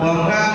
我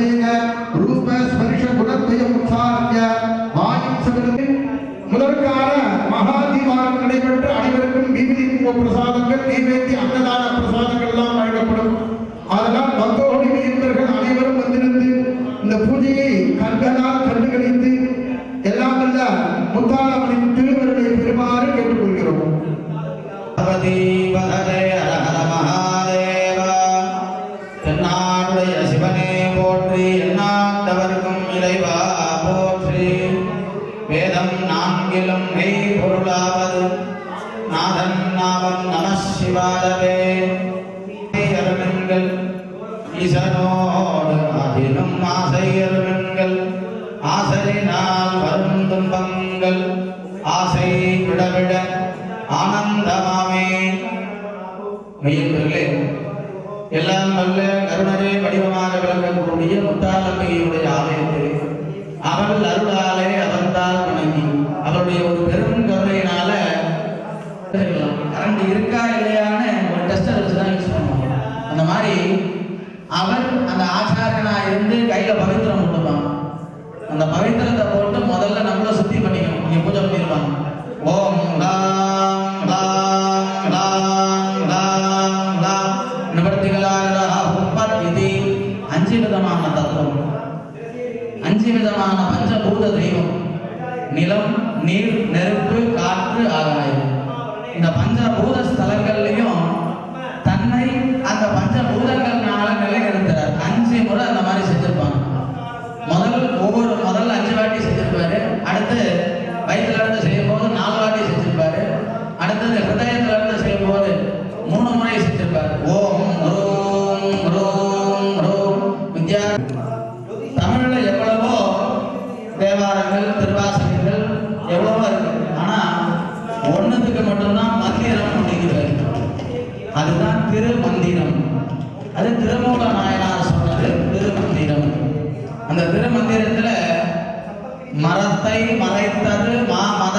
பிரயோஜனேன ரூப ஸ்பர்ஷ குணத்வயம் உற்சாரிய வாயும் சகலத்தின் முதற்கான மகாதிவாரம் நடைபெற்ற அனைவருக்கும் விபதி பிரசாதங்கள் நெய்வேத்தி அன்னதான பிரசாதங்கள் எல்லாம் வழங்கப்படும். அதனால் பக்தோடி மீன்பர்கள் அனைவரும் வந்திருந்து இந்த பூஜையை கண்களால் கண்டுகளித்து எல்லாம் அல்ல முத்தாளமணி அந்த ஆச்சாரியனா இருந்து கையில பவித்திரம் போட்டுப்பான் அந்த பவித்திரத்தை போட்டு முதல்ல நம்மள சுத்தி பண்ணிக்கணும். நீங்க பூஜை பண்ணிருப்பாங்க ஓம் லாம் லாம் லாம் லாம் லாம் நிவர்த்திகளாக அஞ்சு விதமான தத்துவம். அஞ்சு விதமான பஞ்சபூத தெய்வம். நிலம் நீர் நெருப்பு காற்று ஆகாயம். இந்த பஞ்சபூத ஸ்தலங்கள்லயும் அது திருமூல நாயனார் சொன்னது திருமந்திரம். அந்த திருமந்திரத்துல மரத்தை மறைத்தது மா மத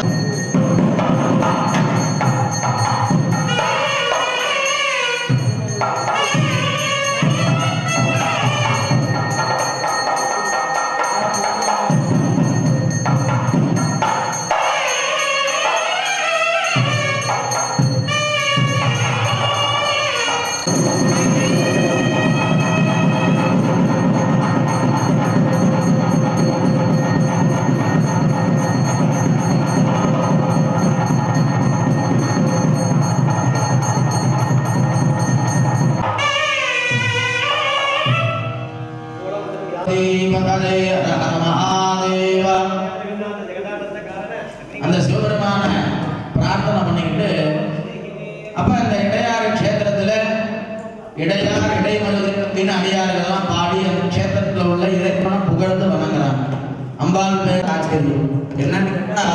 என்னன்னு கேட்டா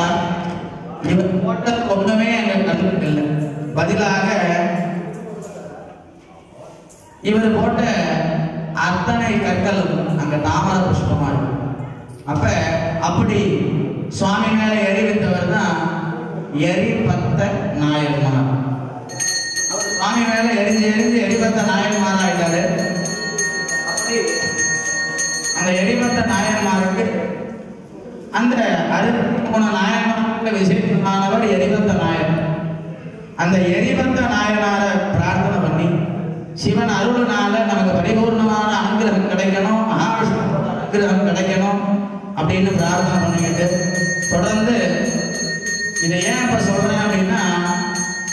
இவர் போட்டது ஒண்ணுமே அங்க கண்ணுக்கு இல்லை. பதிலாக இவர் போட்ட அத்தனை கற்களும் அங்க தாமர புஷ்பமா இருக்கும் அப்ப அப்படி சுவாமி மேல எரி வைத்தவர் தான் எரி பத்த நாயன்மார் அவர் சுவாமி மேல எரிஞ்சு எரிஞ்சு எரிபத்த நாயன்மார் ஆயிட்டாரு. அப்படி அந்த எரிபத்த நாயன்மாருக்கு அந்த அறுபத்தி மூணு விசேஷமானவர் எரிவந்த நாயன் அந்த எரிவந்த நாயனார பிரார்த்தனை பண்ணி சிவன் அருள்னால நமக்கு பரிபூர்ணமான அனுகிரகம் கிடைக்கணும் மகாவிஷ்ணுவோட அனுகிரகம் கிடைக்கணும் அப்படின்னு பிரார்த்தனை பண்ணிக்கிட்டு தொடர்ந்து இதை ஏன் இப்ப சொல்றேன் அப்படின்னா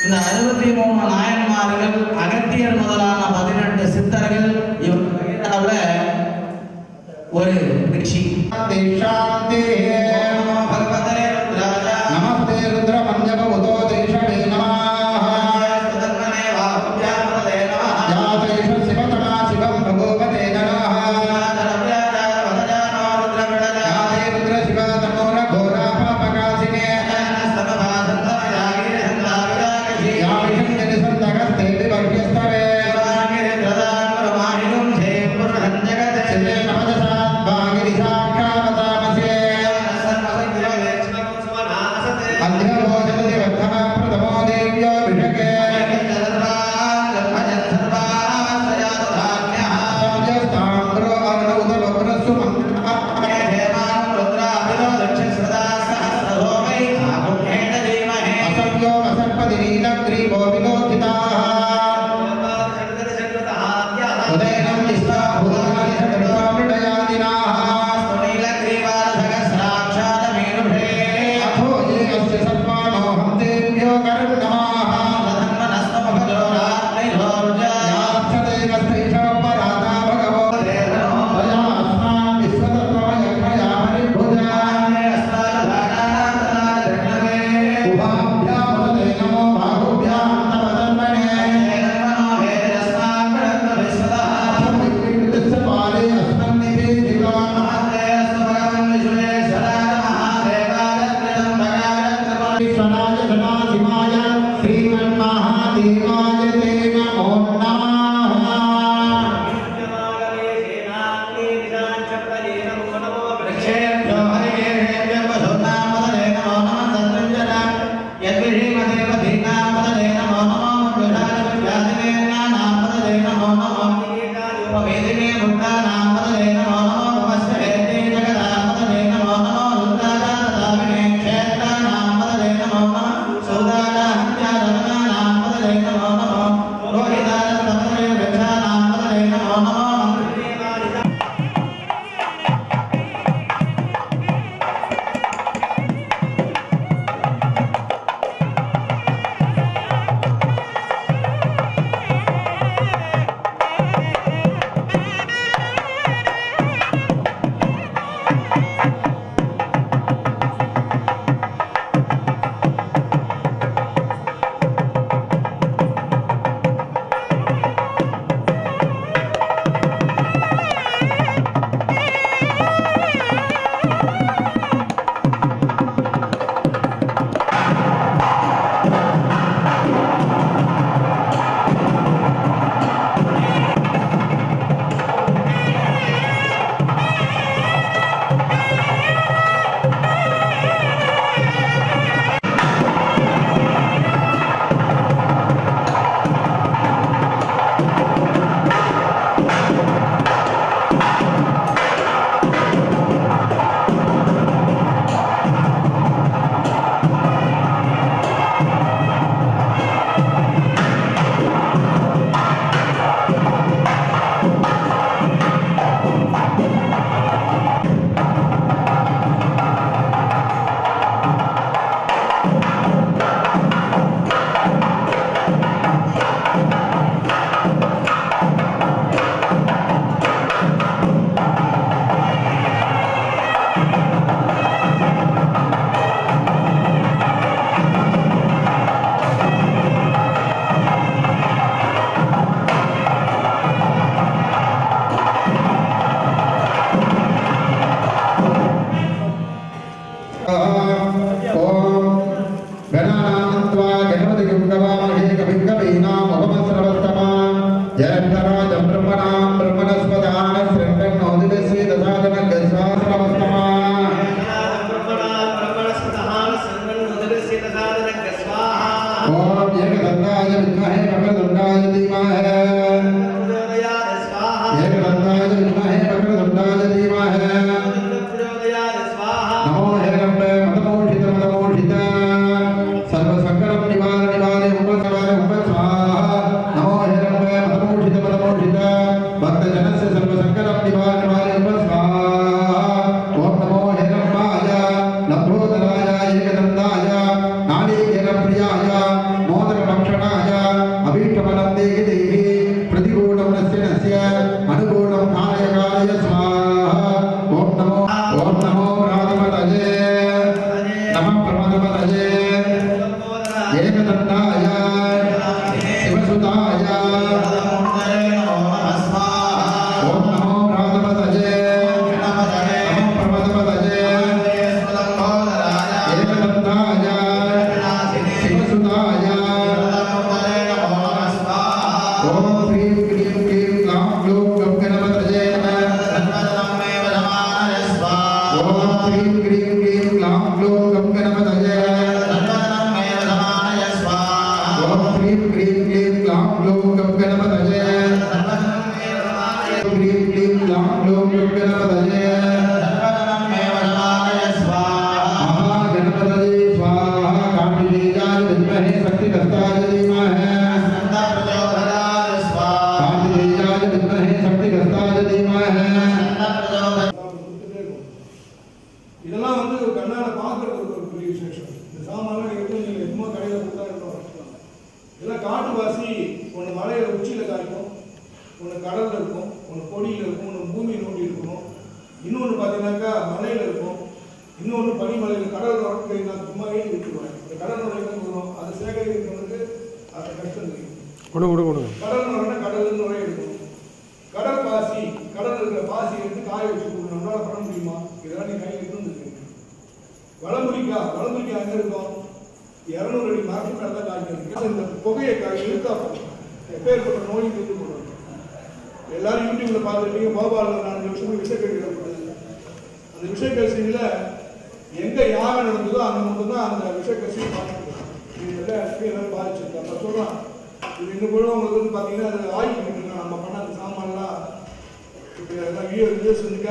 இந்த அறுபத்தி மூணு நாயன்மார்கள் அகத்தியர் முதலான பதினெட்டு சித்தர்கள் இவங்க ஒரு ரிஷி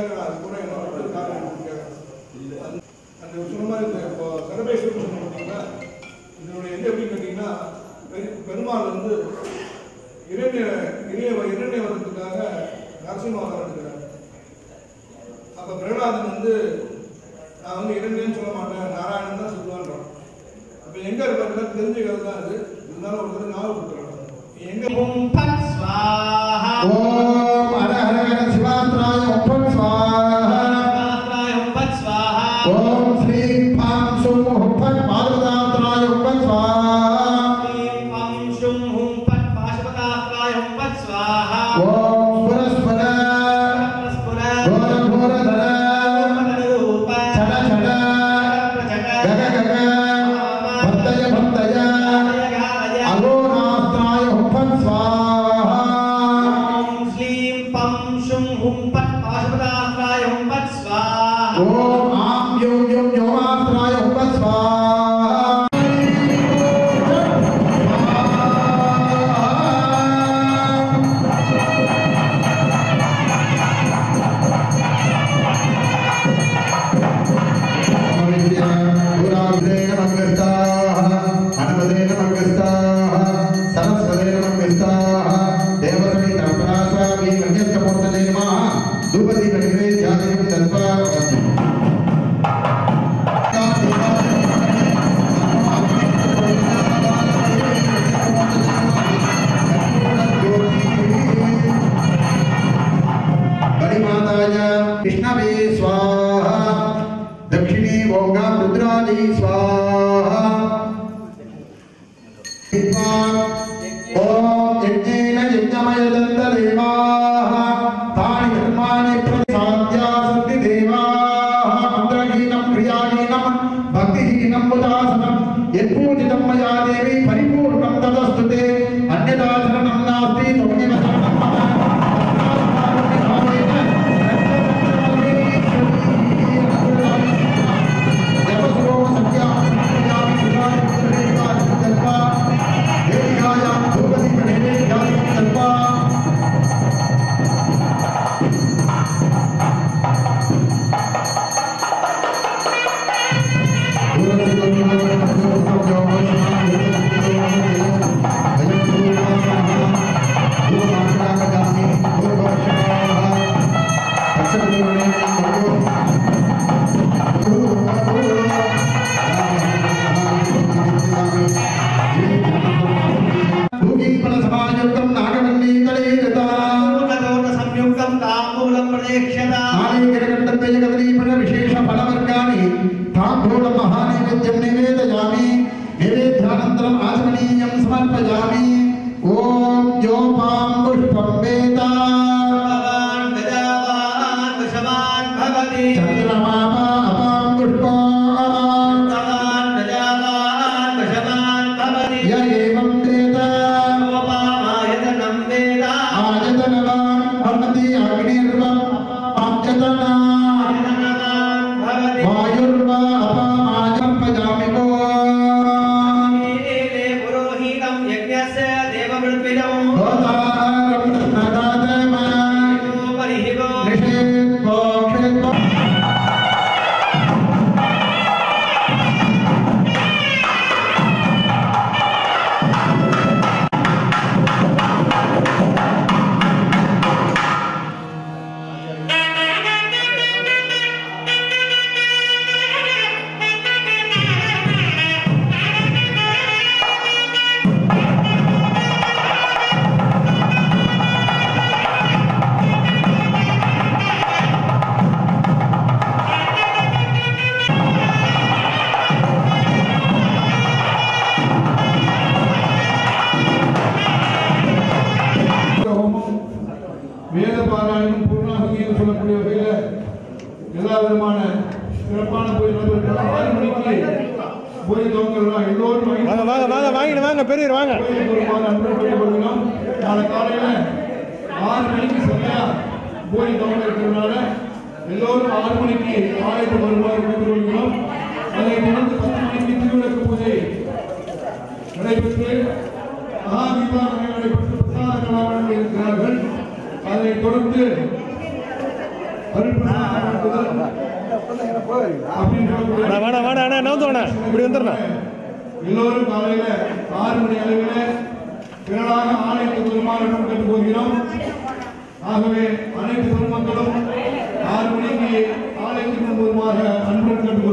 கேட்குறேன் அது கூட என்னோட காரணம் கேட்குறேன். வந்து நான் வந்து இரண்யன்னு சொல்ல மாட்டேன் நாராயணன் தான் சொல்லுவான்றான். அப்போ எங்கே இருக்கிறதெல்லாம் தெரிஞ்சுக்கிறது தான் அது. இருந்தாலும் ஒரு நாள் கொடுத்துறான் வேத பாராயணம் பூர்ணாகதின்னு சொல்லக்கூடிய வகையில் எல்லா விதமான சிறப்பான போய் நடைபெற்றாலும் ஆறு மணிக்கு போய் துவங்கலாம் எல்லோரும் வாங்க. வாங்க வாங்க வாங்கிட்டு வாங்க பெரிய வாங்க. அன்புப்படுகிறோம் நாளை காலையில் ஆறு மணிக்கு சரியாக போய் துவங்க இருக்கிறதுனால எல்லோரும் ஆறு மணிக்கு ஆலயத்துக்கு வருமாறு கூப்பிட்டு வருகிறோம் அதை தொடர்ந்து நடத்துதல் அப்படின்னு சொல்லக்கூடிய அண்ணா வேணா வேணா அண்ணா நவுத்து வேணா இப்படி வந்துடுறேன் எல்லோரும் காலையில ஆறு மணி அளவில் திரளாக ஆலயத்துக்கு வருமாறு கேட்டு போகிறோம் ஆகவே அனைத்து பொதுமக்களும் ஆறு மணிக்கு ஆலயத்துக்கு வருமாறு அன்புடன்